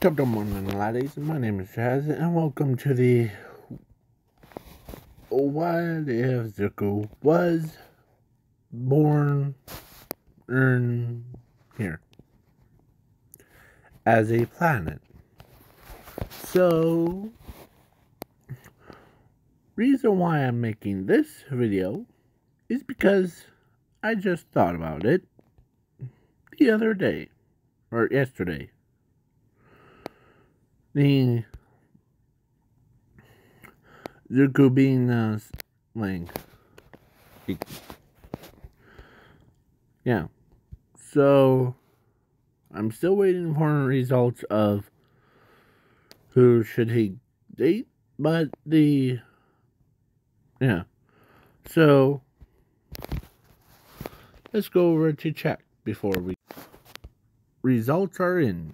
Good morning, laddies. My name is Chaz, and welcome to the What If Zuko Was Born in here as a planet. So, reason why I'm making this video is because I just thought about it the other day, or yesterday. The Zuko being uh, link. Yeah. So, I'm still waiting for results of who should he date, but the yeah. So let's go over to check before we results are in.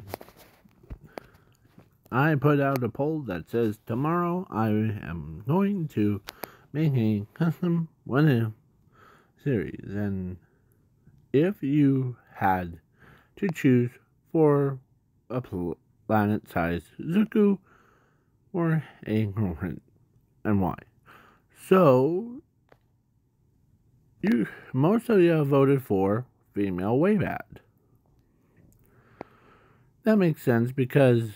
I put out a poll that says tomorrow I am going to make a custom one series and if you had to choose for a planet sized Zuko or a girlfriend and why. So, you most of you have voted for female Way Big. That makes sense because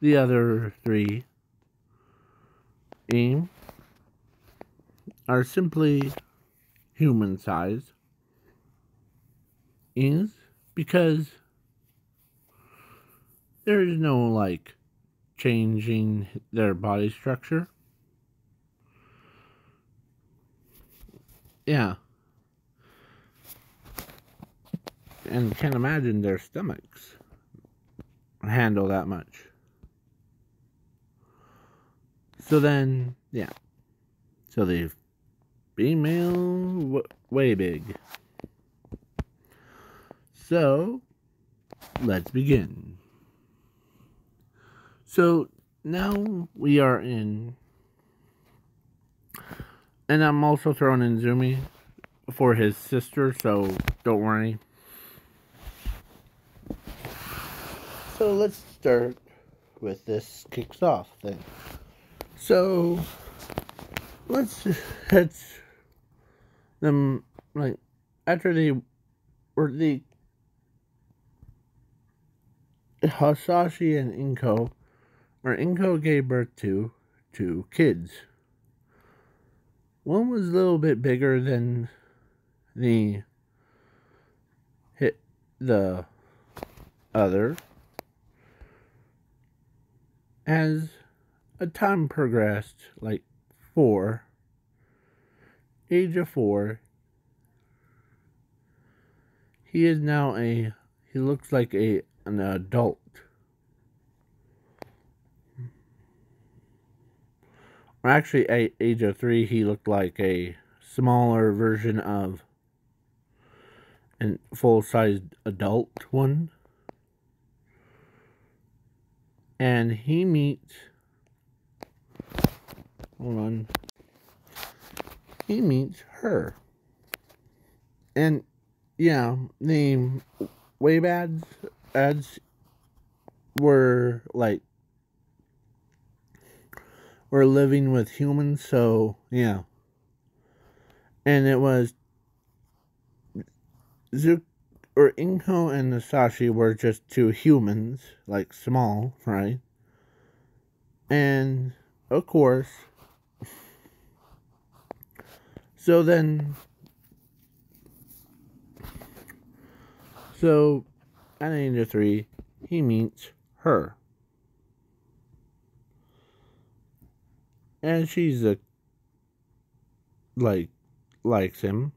the other three aim are simply human size is because there is no like changing their body structure Yeah. And can't imagine their stomachs handle that much. So then, yeah. So the female way big. So, let's begin. So, now we are in and I'm also throwing in Zumi for his sister, so don't worry. So let's start with this kicks off thing. So let's hit them like after they were the Hisashi and Inko or Inko gave birth to two kids. One was a little bit bigger than the hit the other. As time progressed, like four, age of four, he is now a he looks like a an adult. Or actually at age of three he looked like a smaller version of a full-sized adult one. And he meets hold on he meets her and yeah the Waybads ads ads were like were living with humans, so yeah. And it was Zuk or Inko and Hisashi were just two humans, like small, right? And of course, so then, so at age of three, he meets her. and she's a like likes him.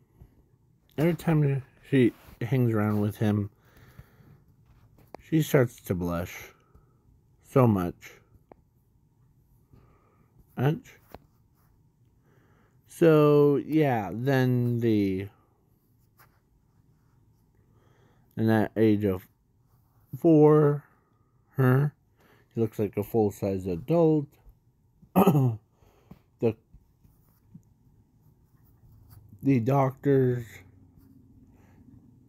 Every time she hangs around with him, she starts to blush so much. And so yeah, then the in that age of four, her, he looks like a full size adult. the the doctors,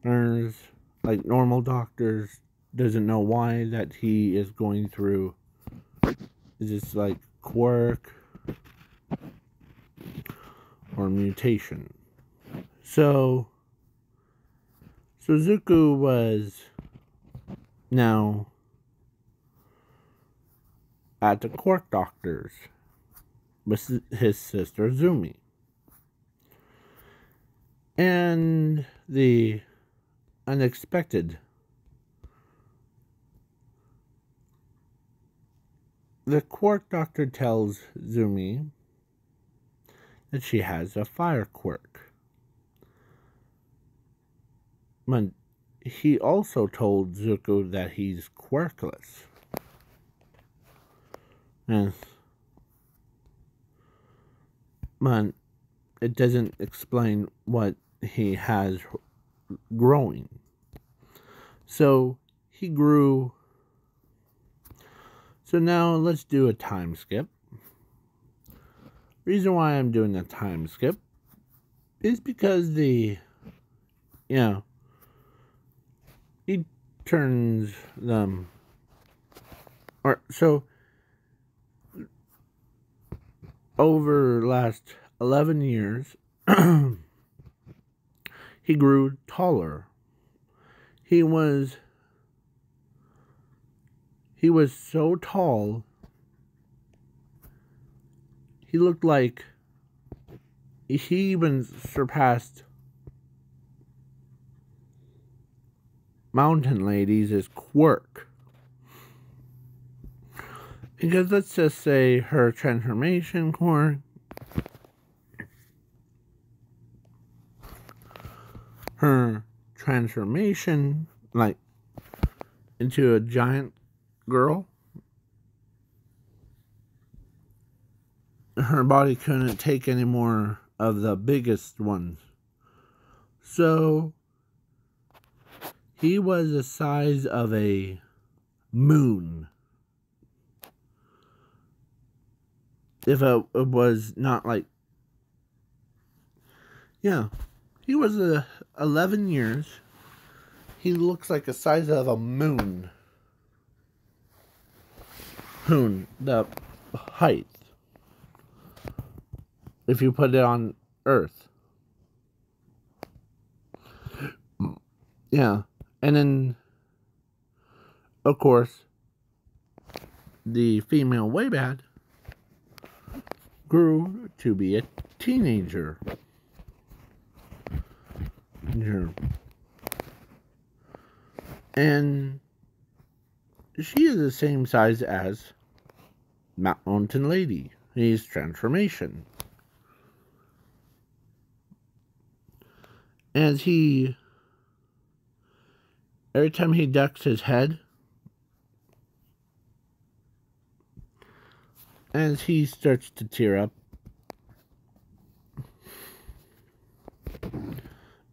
nurses, like normal doctors, doesn't know why that he is going through Is this like quirk or mutation. So Suzuku was now at the quirk doctor's with his sister Zumi. And the unexpected the quirk doctor tells Zumi that she has a fire quirk. But he also told Zuko that he's quirkless. And but it doesn't explain what he has growing. So he grew. So now let's do a time skip. Reason why I'm doing a time skip is because the, you know, he turns them, or so over last 11 years, he grew taller. He was he was so tall. He looked like he even surpassed mountain ladies as quirk. Because let's just say her transformation quirk her transformation, like into a giant girl, her body couldn't take any more of the biggest ones. So he was the size of a moon. If it, was not like, yeah, he was a 11 years. He looks like the size of a moon. Moon, the height. If you put it on Earth. Yeah. And then, of course, the female Way Big grew to be a teenager. And she is the same size as Mount Mountain Lady. He's transformation. As he every time he ducks his head as he starts to tear up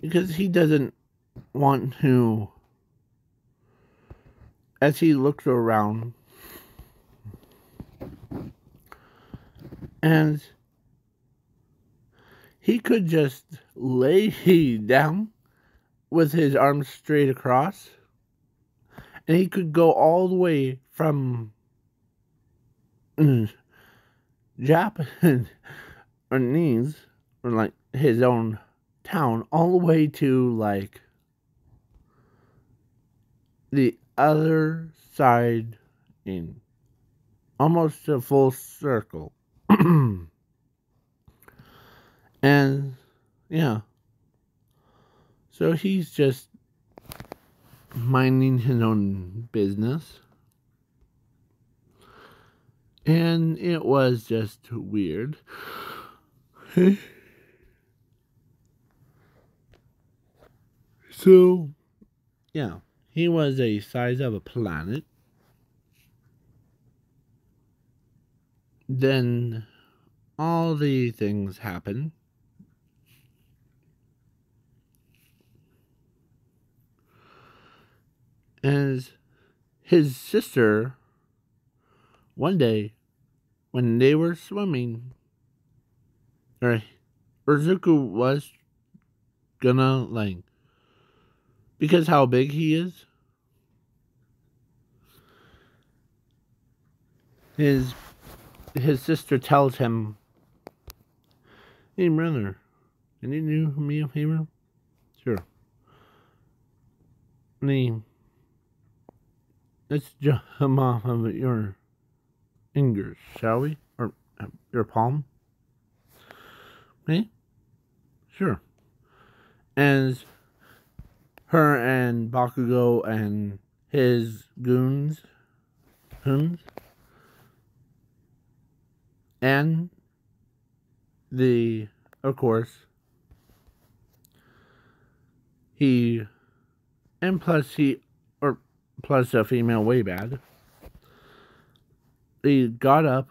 because he doesn't want to as he looks around and he could just lay down with his arms straight across and he could go all the way from mm, Japan or knees or like his own town all the way to like the other side in almost a full circle. And yeah. So he's just minding his own business. And it was just weird. So, yeah, he was a size of a planet. Then all the things happen. As his sister, one day, when they were swimming, or Urzuku was gonna like because how big he is. His his sister tells him, "Hey, brother, any you knew me, Hamer? Sure. Name." Let's jump off of your fingers, shall we? Or uh, your palm? Me? Sure. As her and Bakugo and his goons, goons, and the, of course, he, and plus he, plus a female way bad, he got up,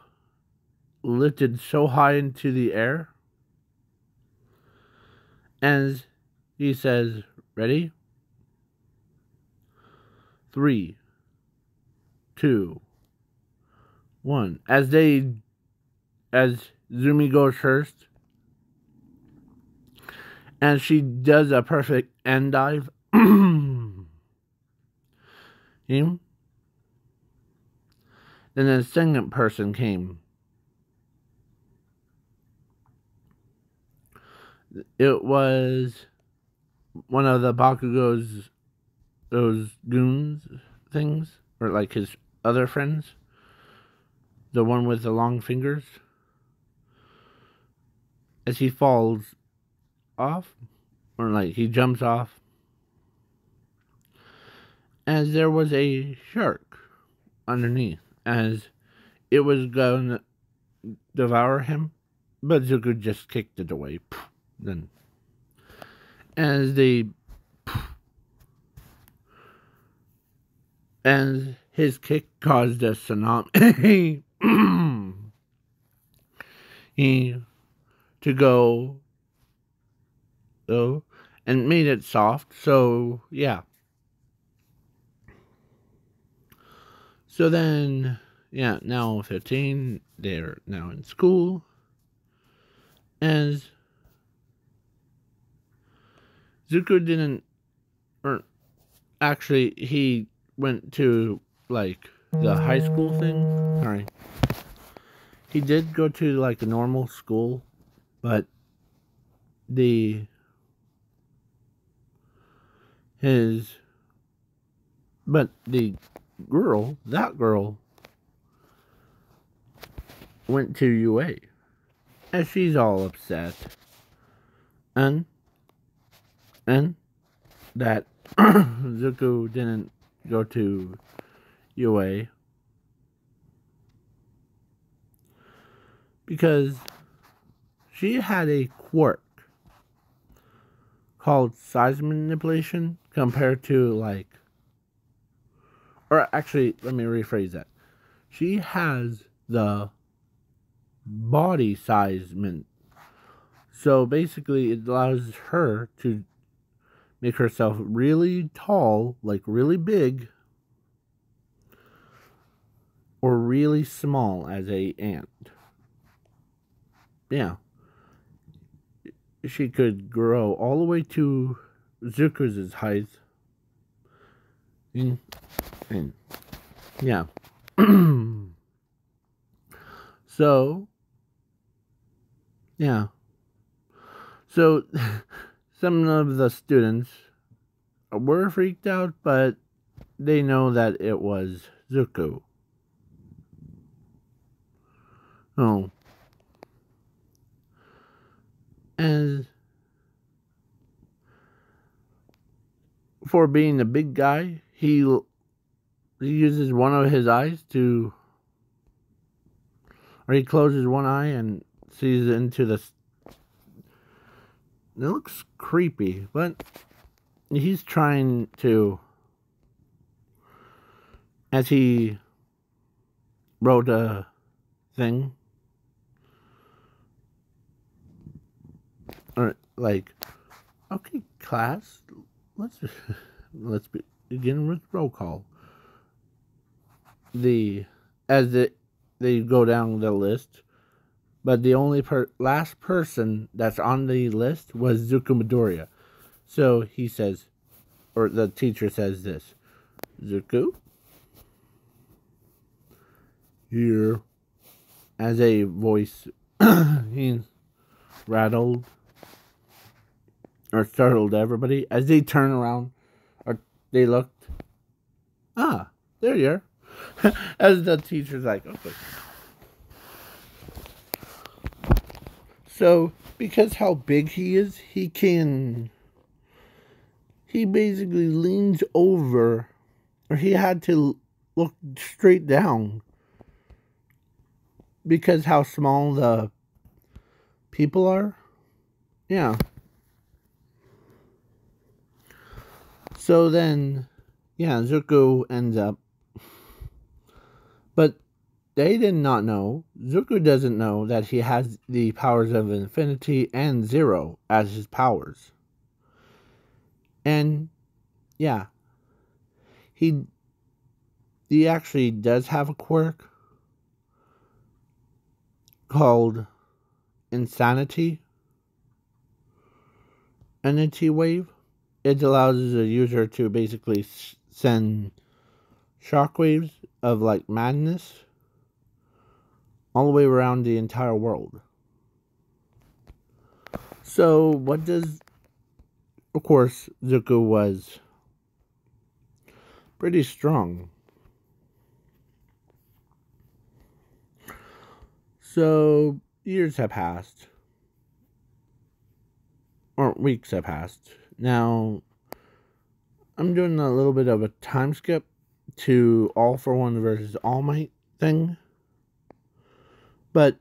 lifted so high into the air, and he says, Ready? Three, two, one. As they as Zumi goes first. And she does a perfect end dive. Him. Then the second person came. It was one of the Bakugo's those goons things, or like his other friends. The one with the long fingers as he falls off, or like he jumps off, as there was a shark underneath, as it was going to devour him, but Zuko just kicked it away. Then, as they, as his kick caused a tsunami, he to go oh and made it soft so yeah so then yeah now 15 they're now in school. And Zuko didn't or actually he went to like the high school thing. Sorry. He did go to like a normal school but the his but the girl that girl went to UA and she's all upset. And and that Zuko didn't go to UA because she had a quirk called size manipulation compared to like or actually let me rephrase that. She has the body size mint. So basically it allows her to make herself really tall like really big or really small as a ant. Yeah. She could grow all the way to Zuko's height. And, and yeah. so, yeah. So, some of the students were freaked out, but they know that it was Zuko. Oh, as for being a big guy, he he uses one of his eyes to, or he closes one eye and sees into the. It looks creepy, but he's trying to, as he wrote a thing or like, okay, class, let's let's begin with roll call. The as the they go down the list, but the only per, last person that's on the list was Zuko Midoriya. So he says, or the teacher says this, Zuko, here as a voice he rattled or startled everybody as they turn around they looked ah there you are as the teacher's like okay so because how big he is he can he basically leans over or he had to look straight down because how small the people are. Yeah. So then, yeah, Zuko ends up. But they did not know. Zuko doesn't know that he has the powers of infinity and zero as his powers. And yeah, he he actually does have a quirk called insanity energy wave. It allows the user to basically send shockwaves of like madness all the way around the entire world. So, what does. Of course, Zuko was pretty strong. So, years have passed. Or weeks have passed. Now, I'm doing a little bit of a time skip to All for One versus All Might thing. But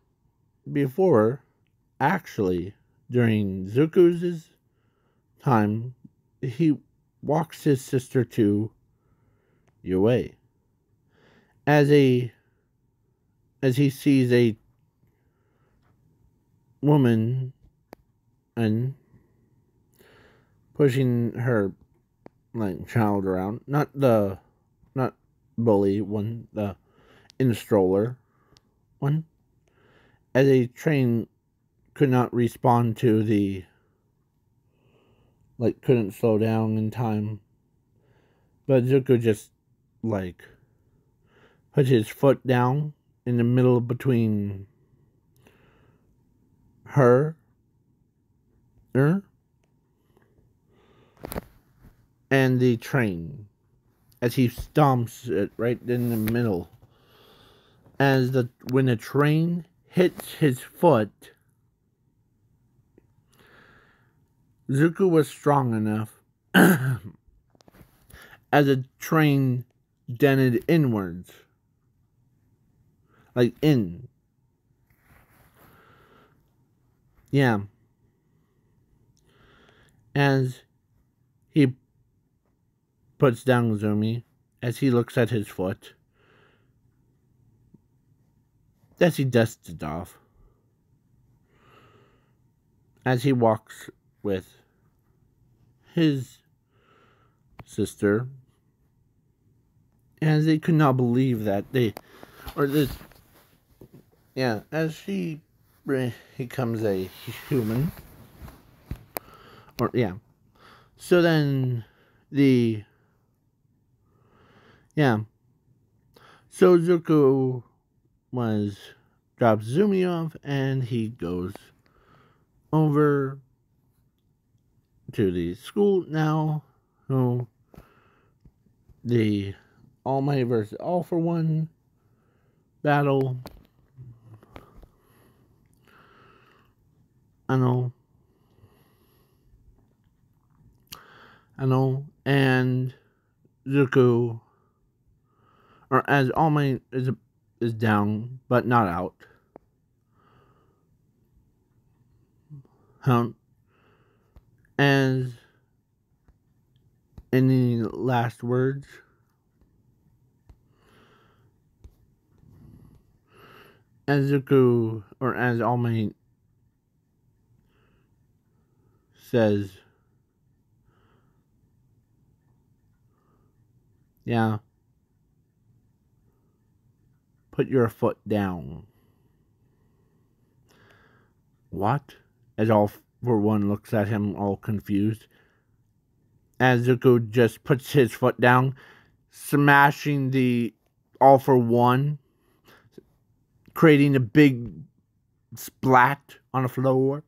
before, actually, during Zuko's time, he walks his sister to UA. As a as he sees a woman and pushing her like child around. Not the not bully one the in stroller one. As a train could not respond to the like couldn't slow down in time. But Zuko just like put his foot down in the middle between her, her and the train as he stomps it right in the middle. As the when the train hits his foot, Zuko was strong enough as the train dented inwards. Like in Yeah. As he puts down Zumi, as he looks at his foot, as he dusts it off, as he walks with his sister, as they could not believe that they, or this, yeah, as she becomes a human. Or, yeah. So then the. Yeah. So Zuko was. drops Zumi off and he goes over to the school now. Who. The All Might versus All for One battle I know. I know. And Zuko, or as All Might is is down but not out. Huh? As any last words? As Zuko, or as All Might says, Yeah, put your foot down. What? As all for one looks at him all confused. As Zuko just puts his foot down, smashing the all for one, creating a big splat on the floor.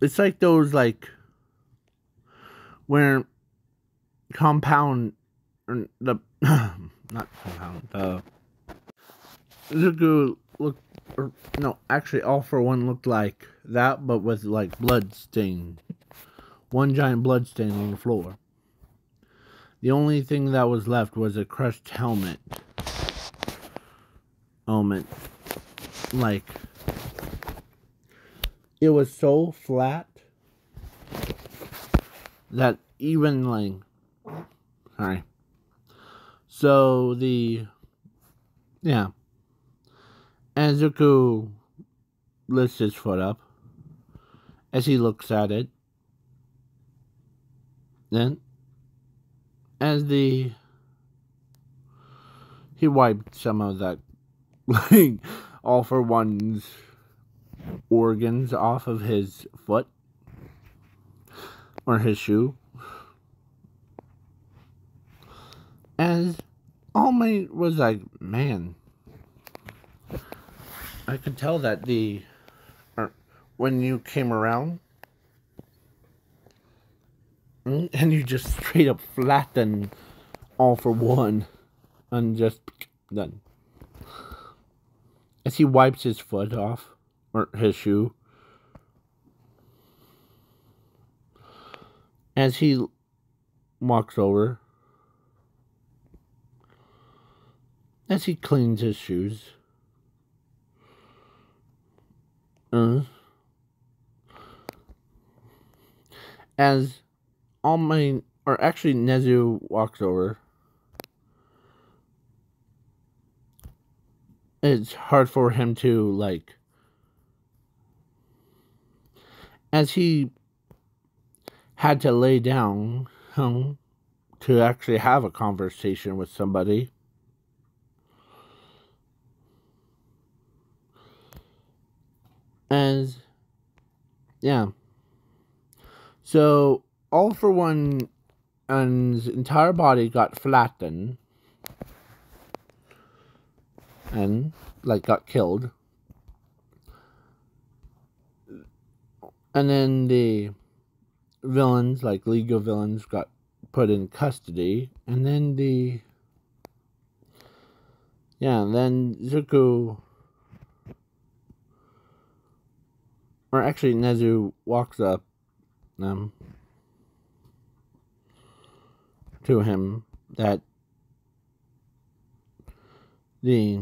It's like those like where compound the not compound the Zuko look or no actually all for one looked like that but with like blood stain. One giant blood stain on the floor. The only thing that was left was a crushed helmet. Um, helmet like it was so flat that even like sorry. So the yeah and Zuko lifts his foot up as he looks at it then as the he wiped some of that like all for one's organs off of his foot or his shoe. As All Might was like, man, I could tell that the or when you came around mm, and you just straight up flattened all for one and just done. As he wipes his foot off or his shoe as he walks over as he cleans his shoes uh, as all my or actually Nezu walks over. It's hard for him to like as he had to lay down to actually have a conversation with somebody as yeah so all for one and entire body got flattened and like got killed. And then the villains, like legal Villains, got put in custody. And then the yeah, and then Zuko or actually Nezu walks up um to him that the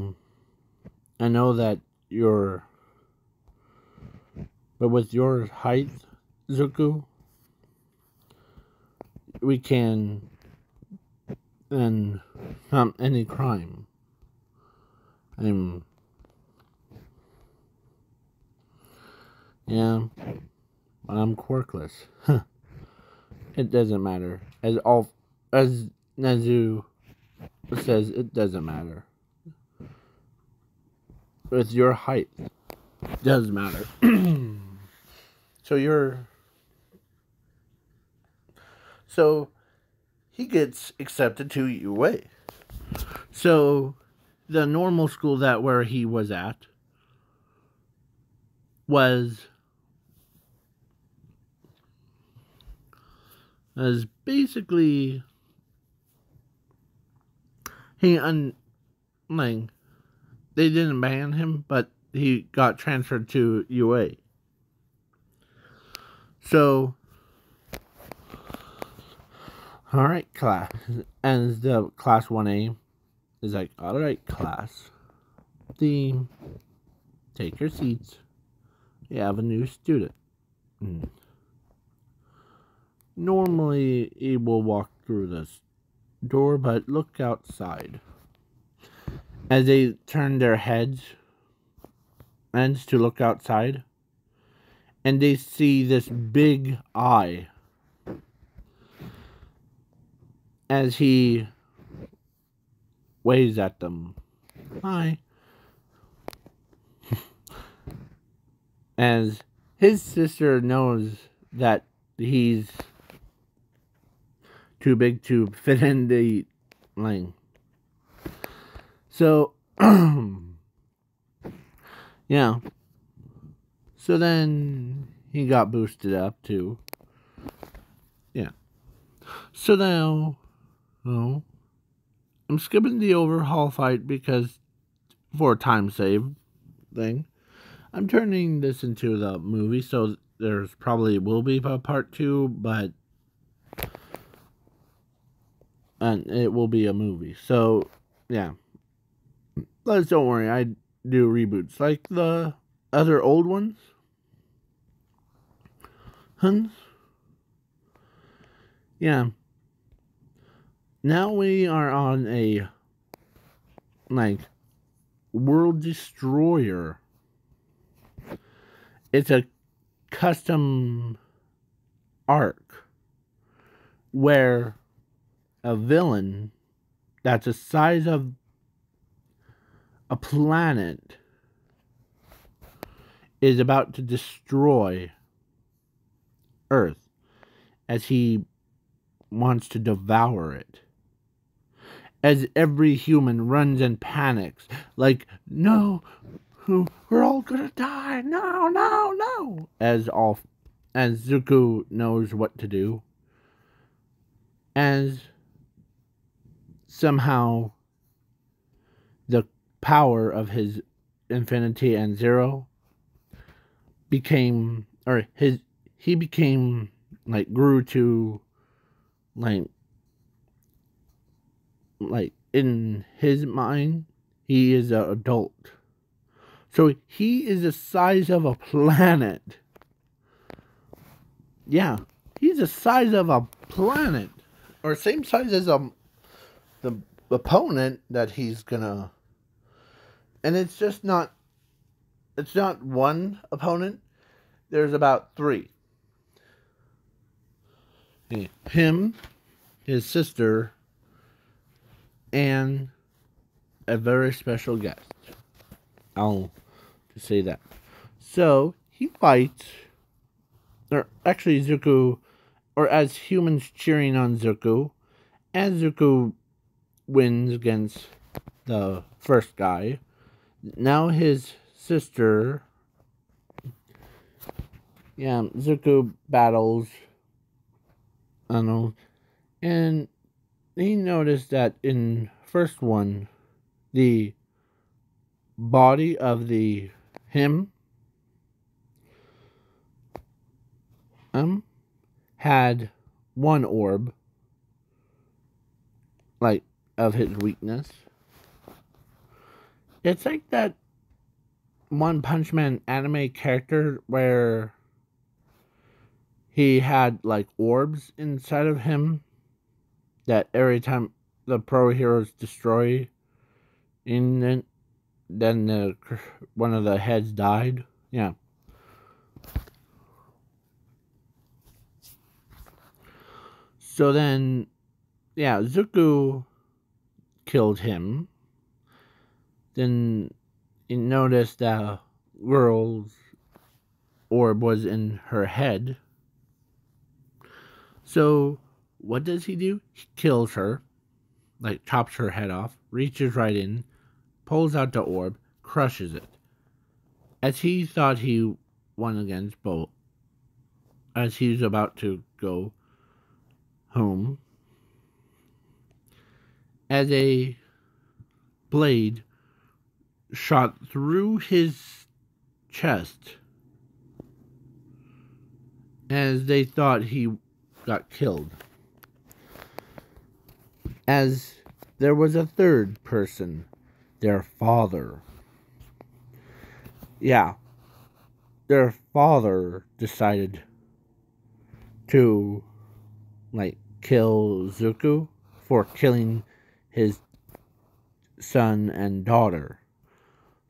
I know that you're, but with your height, Zuko, we can, and um, any crime. I'm, yeah, but I'm quirkless. it doesn't matter. As all, as Nezu says, it doesn't matter with your height. Does matter. so you're so he gets accepted to UA. So the normal school that where he was at was was basically he un like they didn't ban him, but he got transferred to UA. So, all right, class, and the class one A is like, all right, class, the take your seats. You have a new student. Mm. Normally, he will walk through this door, but look outside as they turn their heads ends to look outside and they see this big eye as he waves at them. Hi. as his sister knows that he's too big to fit in the lane. So Yeah. So then he got boosted up too. Yeah. So now, oh, I'm skipping the overhaul fight because for a time save thing. I'm turning this into the movie, so there's probably will be a part two, but and it will be a movie. So yeah, but don't worry, I do reboots like the other old ones. Huns. Yeah. Now we are on a like world destroyer. It's a custom arc where a villain that's the size of a planet is about to destroy Earth as he wants to devour it. As every human runs and panics, like, no, we're all gonna die, no, no, no, as all, as Zuko knows what to do, as somehow the power of his infinity and zero became or his he became like grew to like like in his mind he is an adult. So he is the size of a planet. Yeah he's the size of a planet or same size as a the opponent that he's gonna and it's just not it's not one opponent. There's about three. Him his sister and a very special guest. I'll just say that. So he fights or actually zuko or as humans cheering on zuko as zuko wins against the first guy. Now his sister, yeah, Zuko battles, I don't know, and he noticed that in first one, the body of the him um had one orb like of his weakness it's like that One Punch Man anime character where he had like orbs inside of him that every time the pro heroes destroy in it, then the one of the heads died. Yeah. So then, yeah, Zuko killed him then you noticed that girl's orb was in her head. So what does he do? He kills her, like chops her head off, reaches right in, pulls out the orb, crushes it. As he thought he won against Bolt, as he's about to go home, as a blade shot through his chest as they thought he got killed. As there was a third person, their father. Yeah, their father decided to, like, kill Zuko for killing his son and daughter.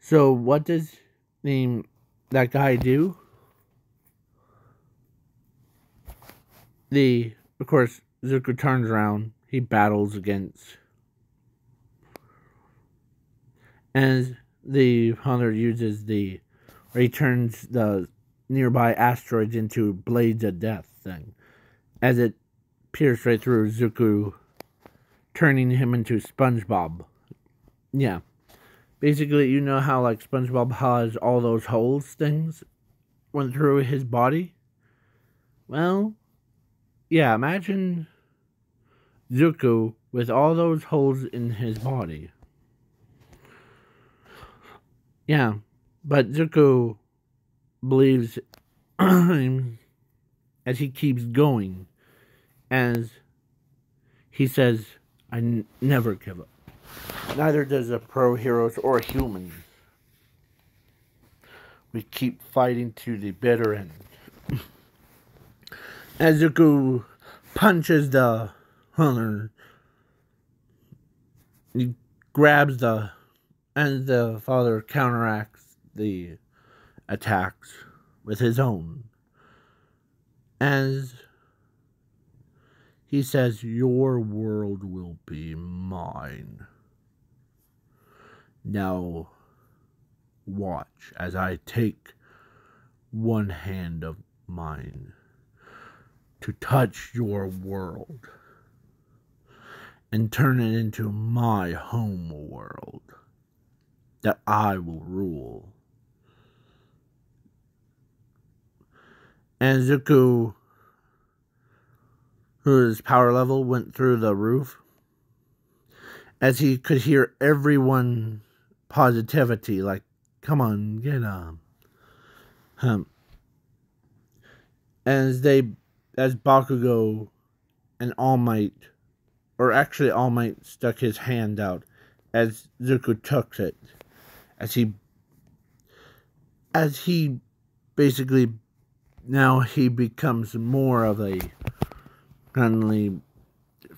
So what does the that guy do? The of course Zuko turns around. He battles against as the hunter uses the or he turns the nearby asteroids into blades of death thing as it pierces right through Zuko turning him into SpongeBob. Yeah basically, you know how like SpongeBob has all those holes things went through his body? Well, yeah, imagine Zuko with all those holes in his body. Yeah, but Zuko believes as he keeps going, as he says, I n- never give up. Neither does a pro heroes or humans. We keep fighting to the bitter end. As Zuko punches the hunter, he grabs the, and the father counteracts the attacks with his own. As he says, Your world will be mine. Now, watch as I take one hand of mine to touch your world and turn it into my home world that I will rule. And Zuko, whose power level went through the roof, as he could hear everyone positivity, like, come on, get on. Um, as they, as Bakugo and All Might, or actually All Might stuck his hand out as Zuko took it, as he, as he basically, now he becomes more of a friendly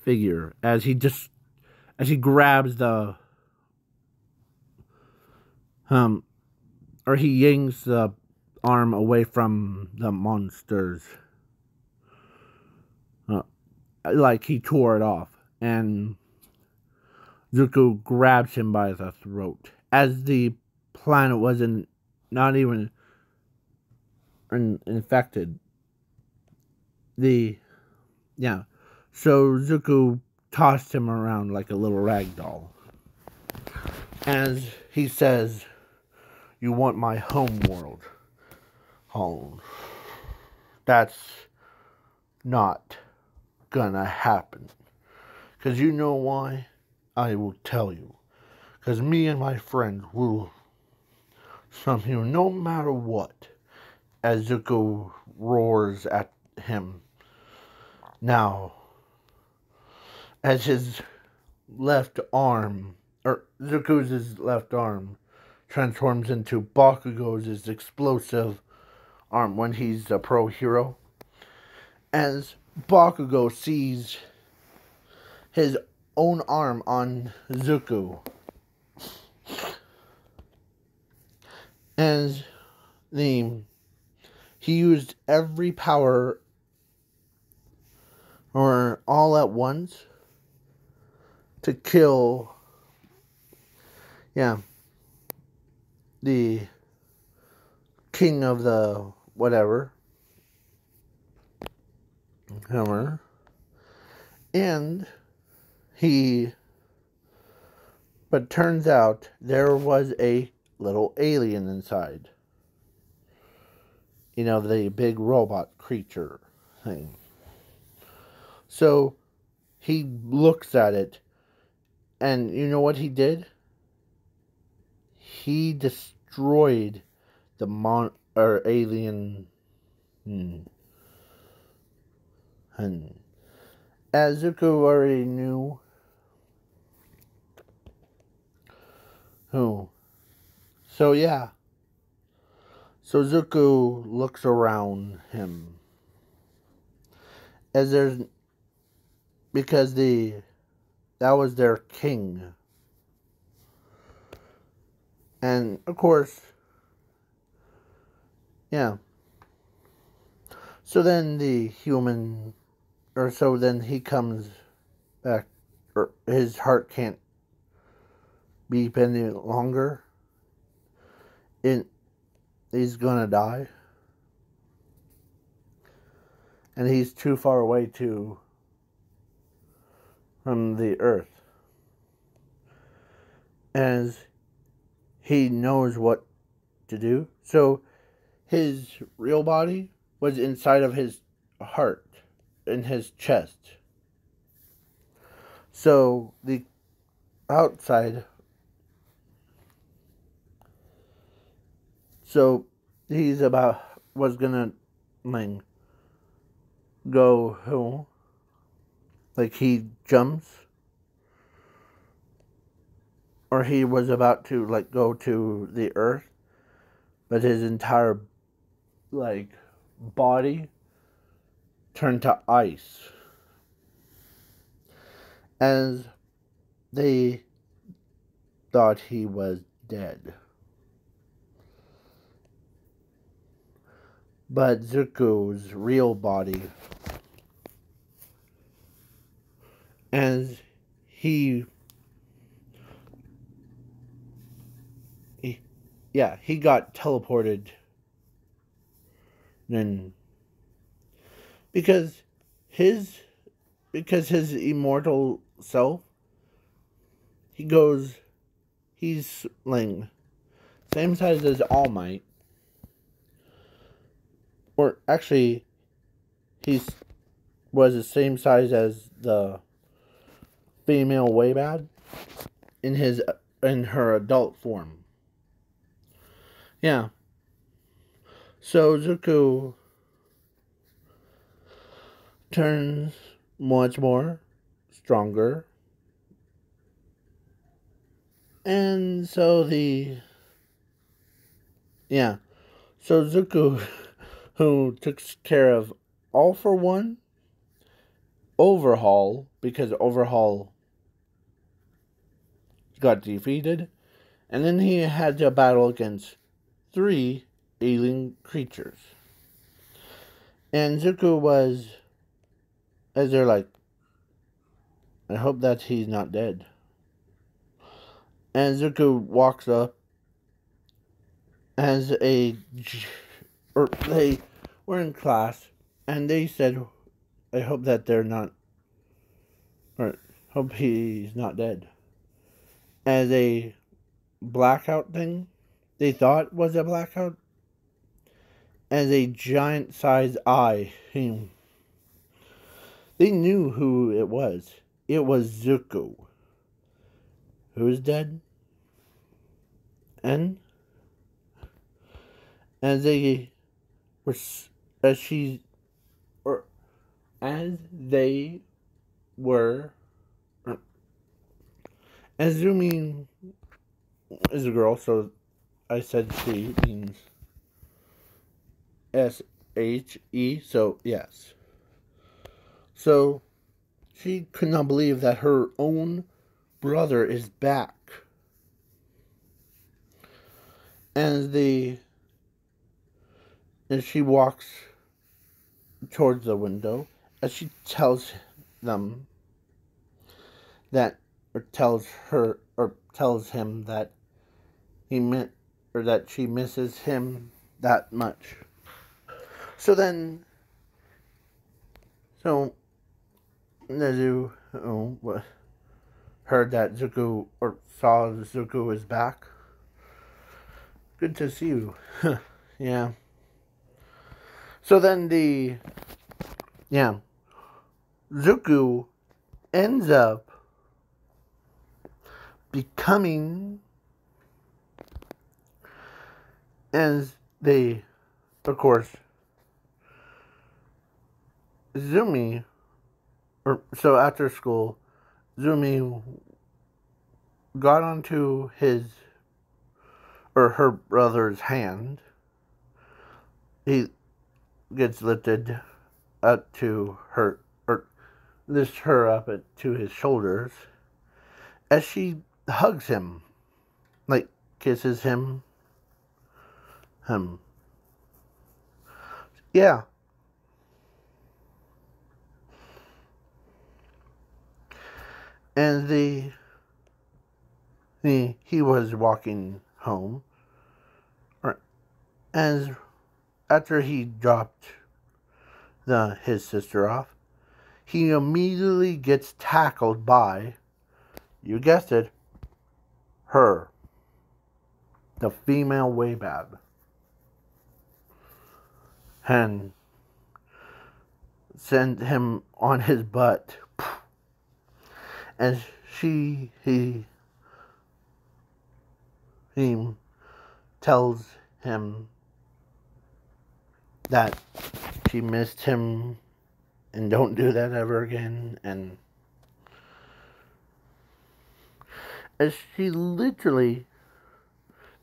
figure, as he just, as he grabs the um, or he yanks the arm away from the monsters. Uh, like he tore it off, and Zuko grabs him by the throat. As the planet wasn't not even in, infected, the yeah, so Zuko tossed him around like a little rag doll. As he says, you want my home world home. That's not gonna happen. Because you know why? I will tell you. Because me and my friend will somehow, no matter what, as Zuko roars at him. Now, as his left arm, or Zuko's left arm, transforms into Bakugo's explosive arm when he's a pro hero. As Bakugo sees his own arm on Zuko. As the he used every power or all at once to kill yeah the king of the whatever hammer and he but turns out there was a little alien inside. You know the big robot creature thing so he looks at it and you know what he did? He destroyed the mon or alien hmm, and as Zuko already knew who? So yeah. So Zuko looks around him. As there's because the that was their king and of course, yeah. So then the human, or so then he comes back, or his heart can't beat any longer. And he's gonna die. And he's too far away to from the earth. As he knows what to do. So his real body was inside of his heart, in his chest. So the outside. So he's about was gonna like go who like he jumps or he was about to like go to the earth but his entire like body turned to ice as they thought he was dead. But Zuko's real body, as he, he yeah, he got teleported then because his because his immortal self he goes he's like same size as All Might. Or actually he's was the same size as the female Way Big in his in her adult form. Yeah. So Zuko turns much more stronger. And so the yeah. So Zuko who took care of all for one overhaul because overhaul got defeated and then he had to battle against three alien creatures. And Zuko was, as they're like, I hope that he's not dead. And Zuko walks up as a, or they were in class, and they said, I hope that they're not, or hope he's not dead. As a blackout thing, they thought was a blackout, as a giant sized eye. They knew who it was. It was Zuko. Who is dead? And as they were, as she, or as they were, as Zumi is a girl, so I said she means S H E, so yes. So she could not believe that her own brother is back. And the and she walks towards the window as she tells them that or tells her or tells him that he meant or that she misses him that much. So then, so Nezu oh, heard that Zuko or saw Zuko was back. Good to see you. yeah. So then the yeah Zuko ends up becoming as they of course Zumi, or so after school, Zumi got onto his or her brother's hand. He gets lifted up to her or lifts her up to his shoulders as she hugs him, like kisses him. Him. Yeah, and the, the he was walking home and after he dropped the his sister off he immediately gets tackled by you guessed it her the female Way Big. And send him on his butt. And she, he, he tells him that she missed him and don't do that ever again and as she literally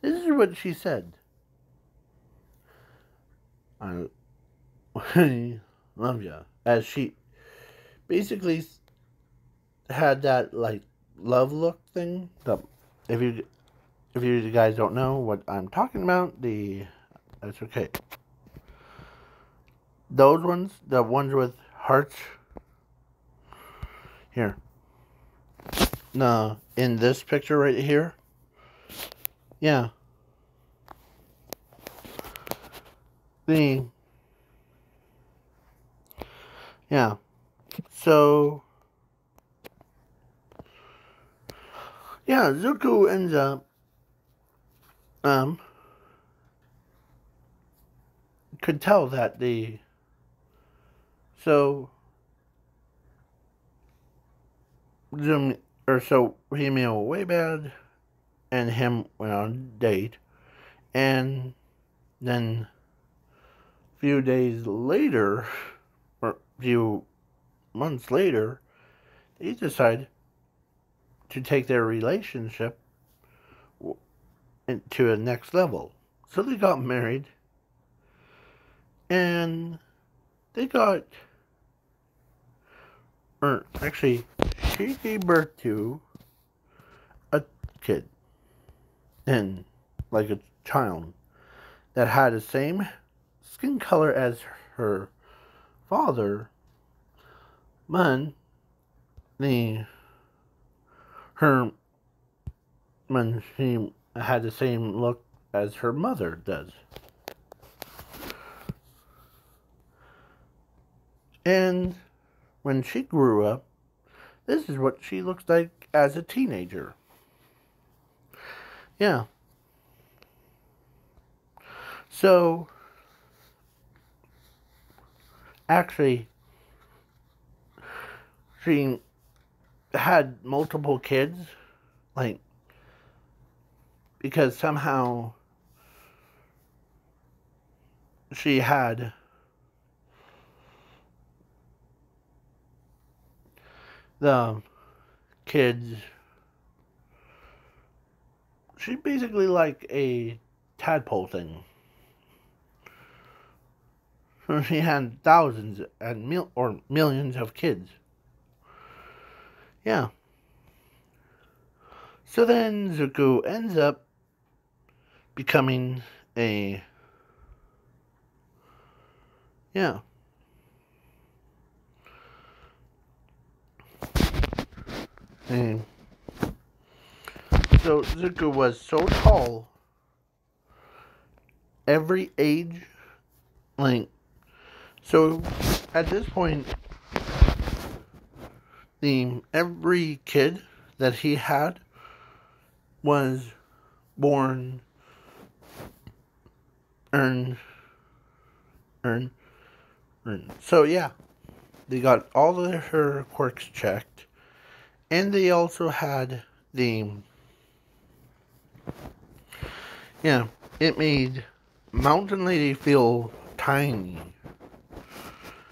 this is what she said. I love you as she basically had that like love look thing the if you if you guys don't know what I'm talking about the that's okay. Those ones the ones with hearts. Here no in this picture right here? Yeah. The yeah. So yeah Zuko ends up um could tell that the so Zoom or so he made Way Big and him went on a date. And then a few days later or a few months later they decide to take their relationship to a next level. So they got married and they got or actually, she gave birth to a kid, and like a child, that had the same skin color as her father, but the her when she had the same look as her mother does. And when she grew up, this is what she looks like as a teenager. Yeah. So, actually, she had multiple kids, like, because somehow she had the kids. She's basically like a tadpole thing. So she had thousands and mil or millions of kids. Yeah. So then Zuko ends up becoming a yeah. And so Zuko was so tall. Every age, like, so at this point, the every kid that he had was born earn earn earn. So yeah, they got all of her quirks checked and they also had the yeah it made mountain lady feel tiny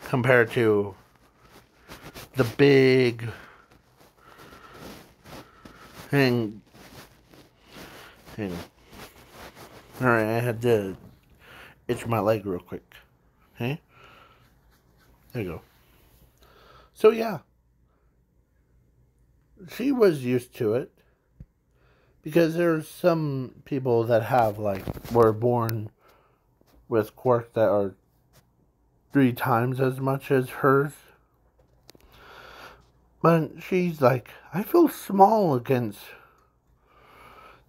compared to the big and and all right i had to itch my leg real quick. Okay there you go. So yeah she was used to it because there's some people that have like were born with quirks that are three times as much as hers. But she's like, I feel small against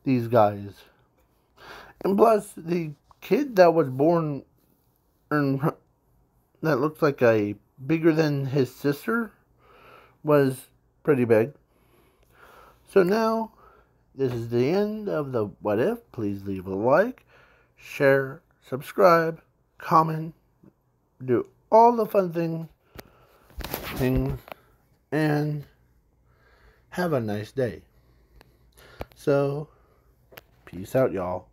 these guys. And plus, the kid that was born and that looks like a bigger than his sister was pretty big. So now this is the end of the What If. Please leave a like, share, subscribe, comment, do all the fun thing, things, and have a nice day. So, peace out, y'all.